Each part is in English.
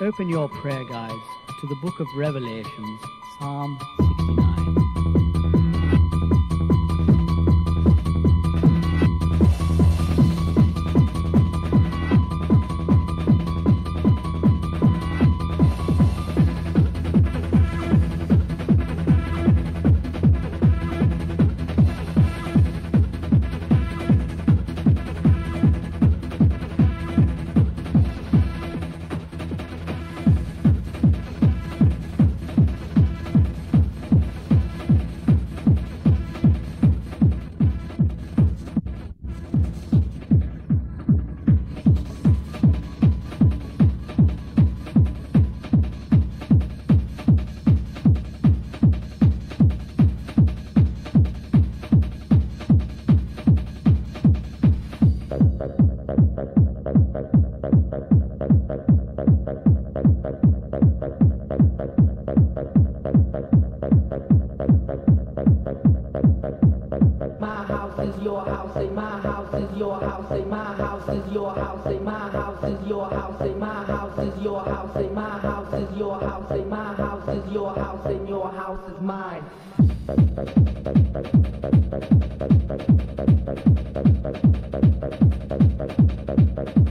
open your prayer guides to the book of Revelations, Psalm 69. My house is your house, and my house is your house, say my house is your house, and your house is mine. Your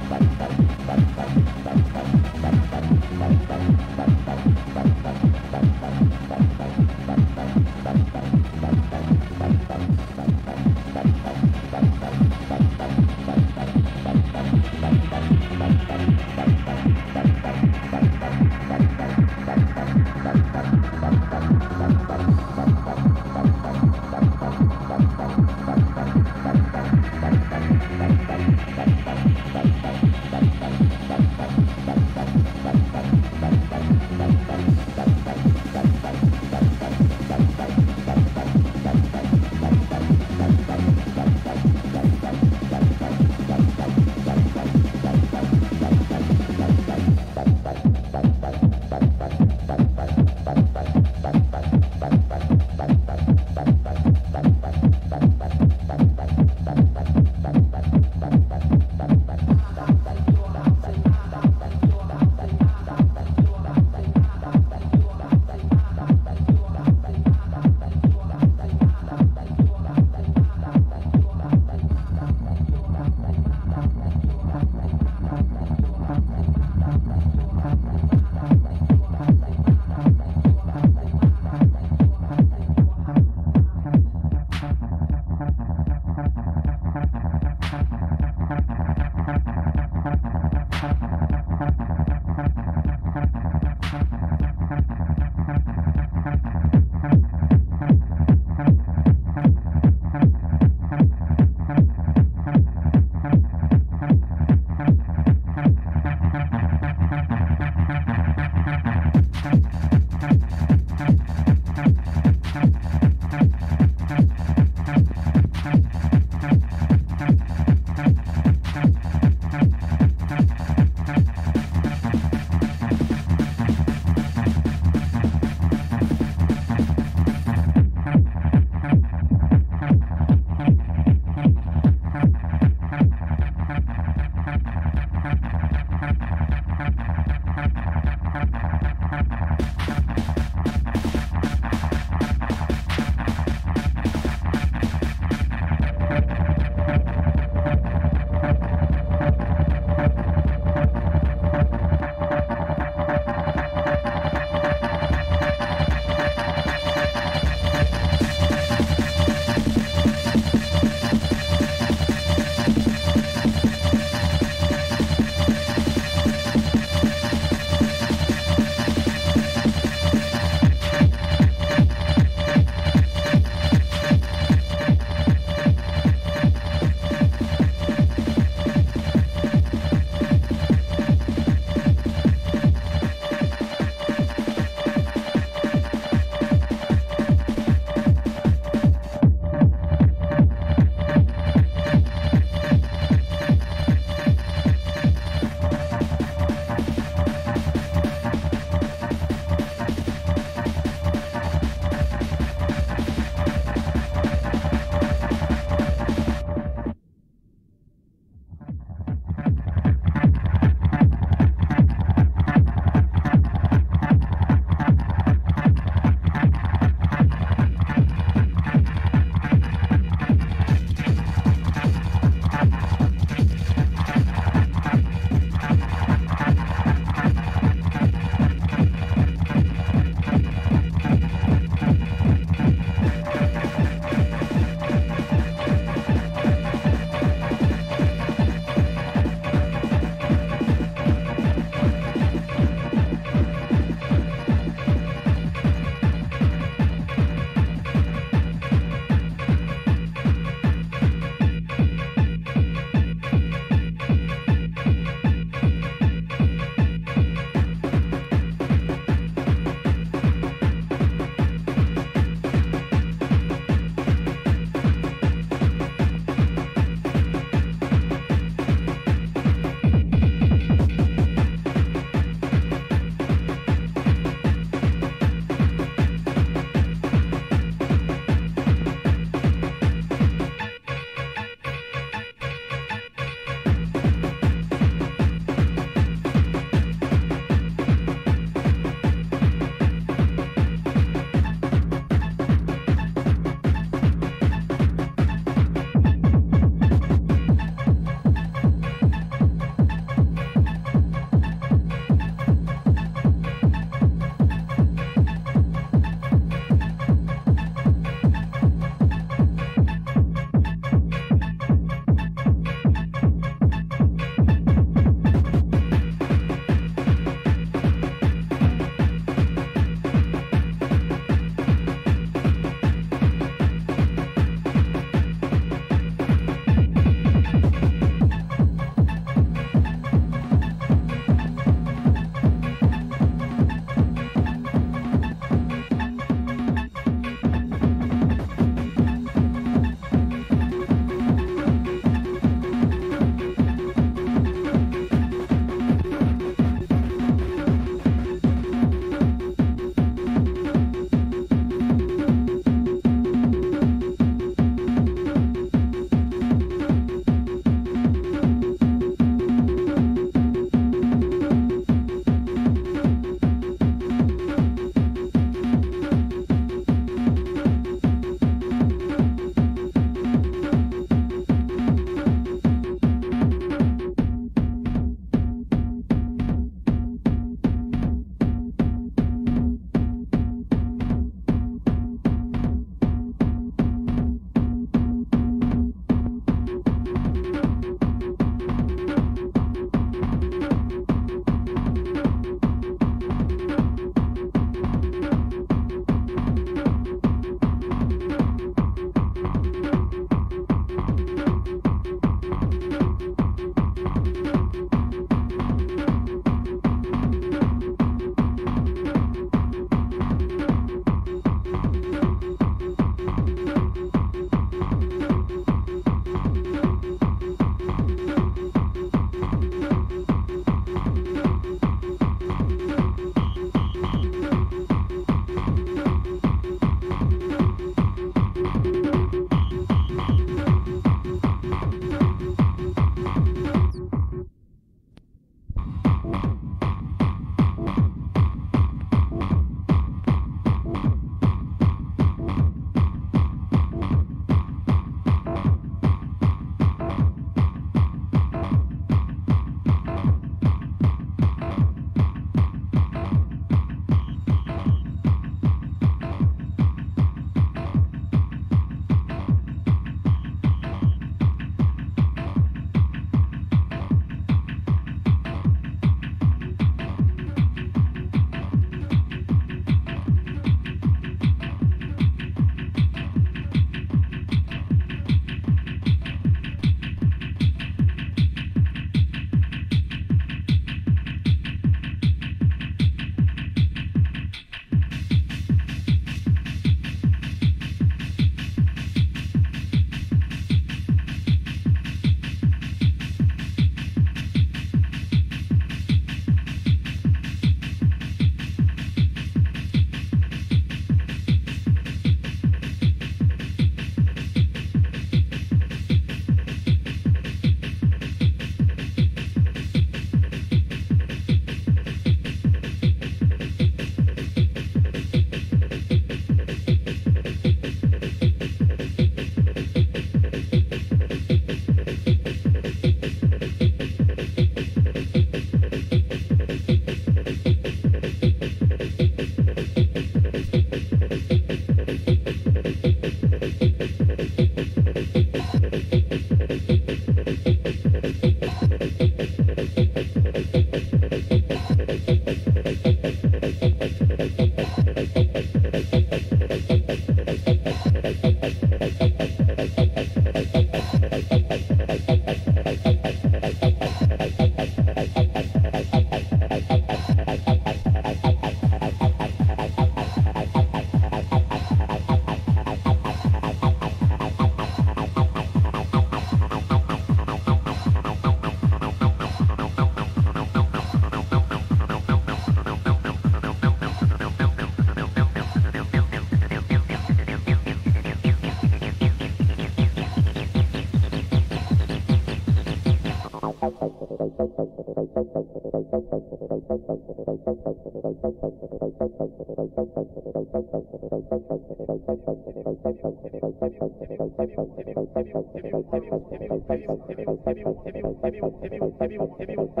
ヘビヘビヘビヘヘビヘヘビヘヘビヘヘビヘヘビヘヘビヘヘビヘ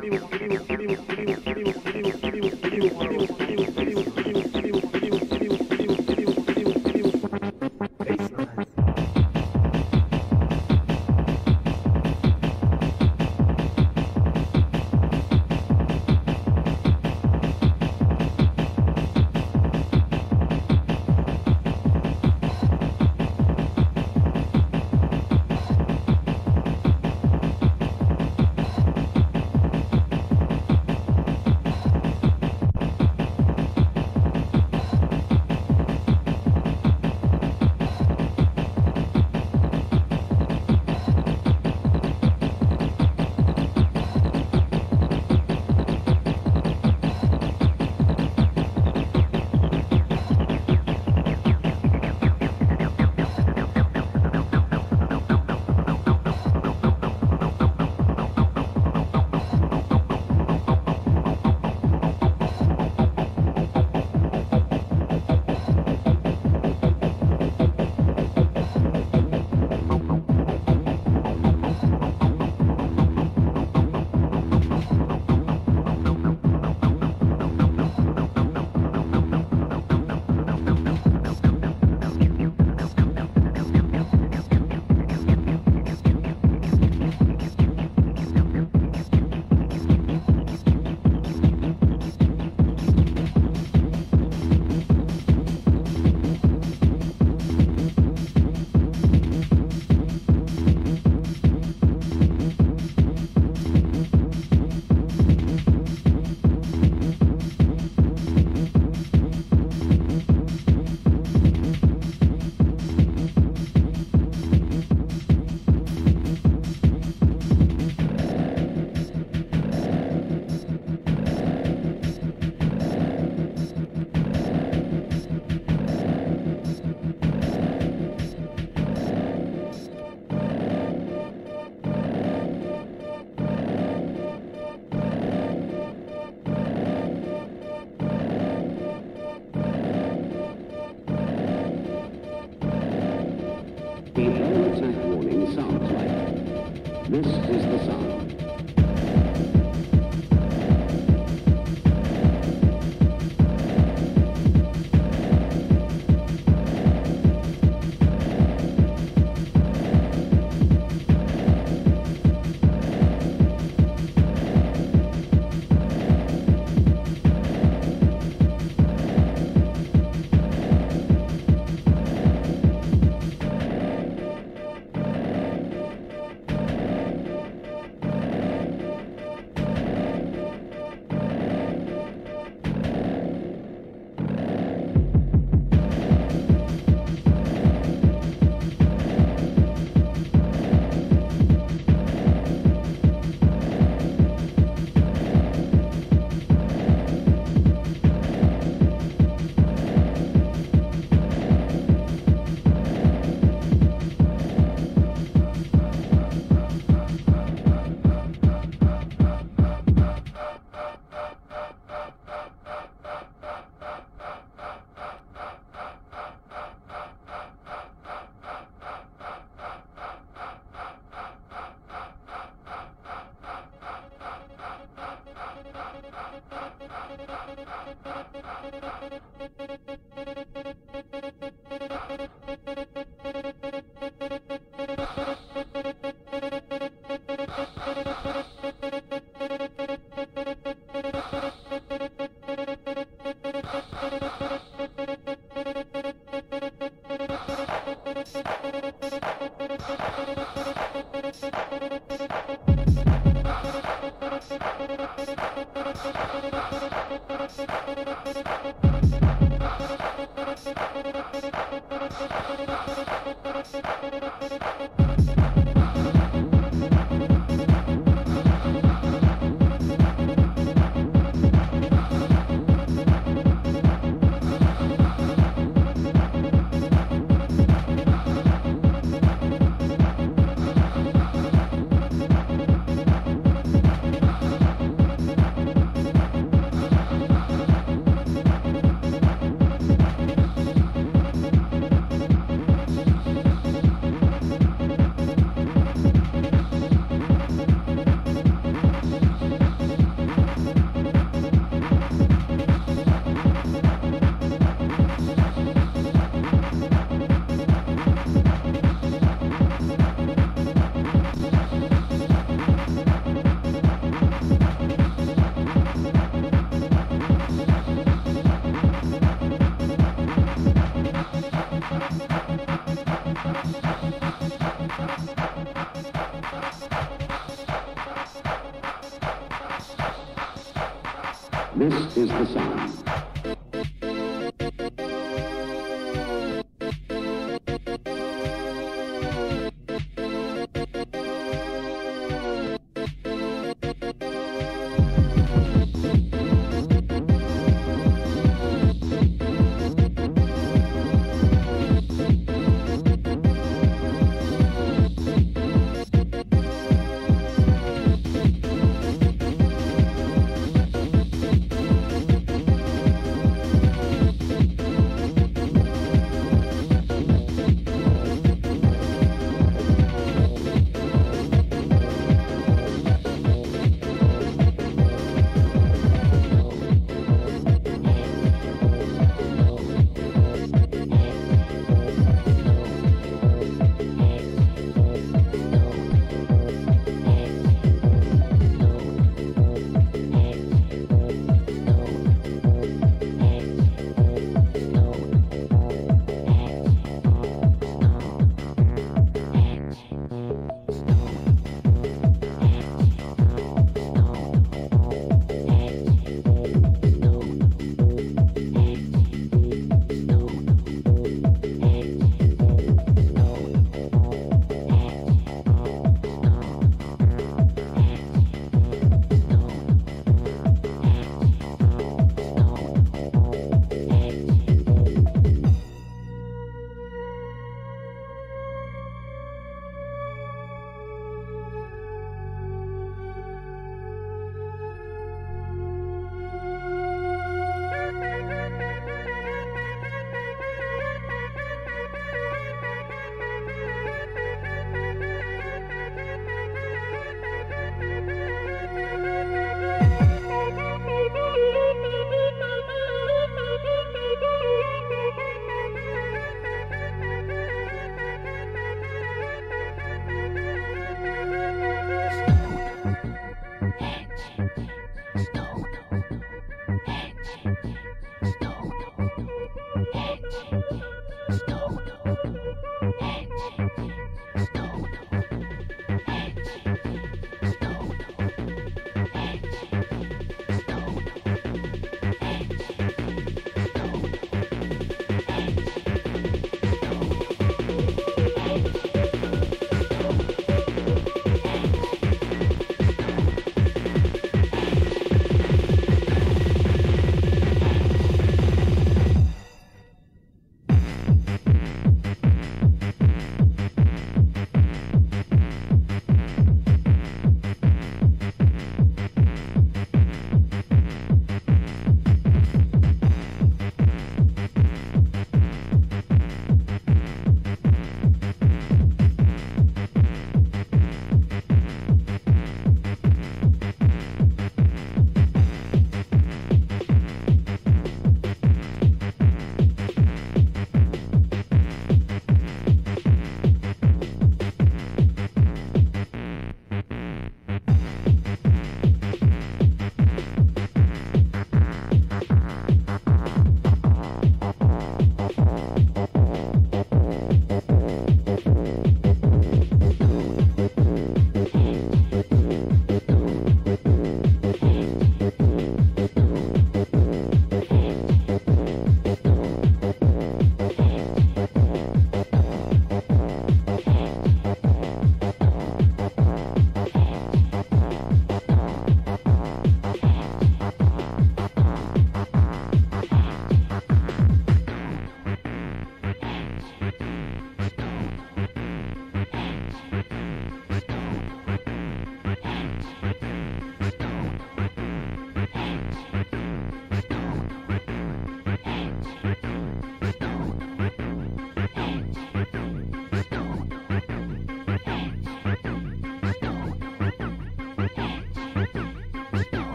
Thank you.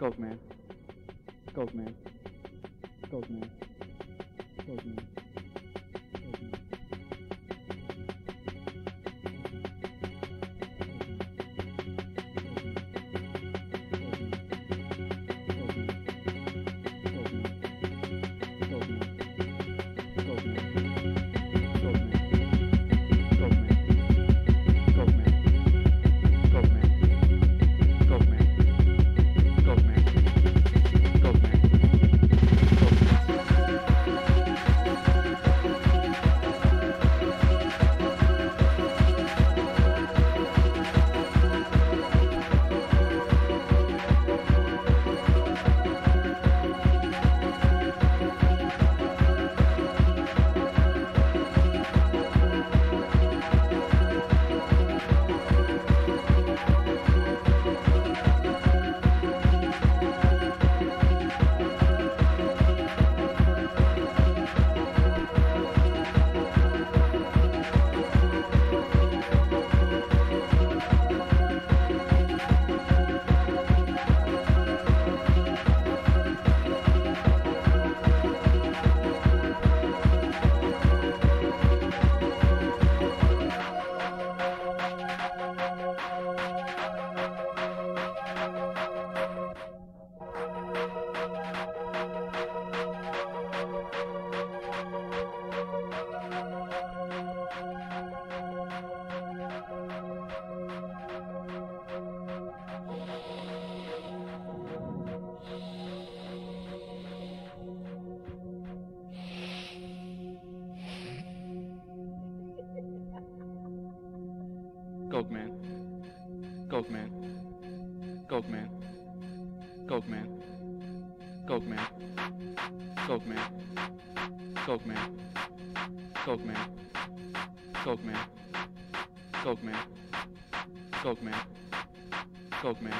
Goldman. man. Coke man. Coke man.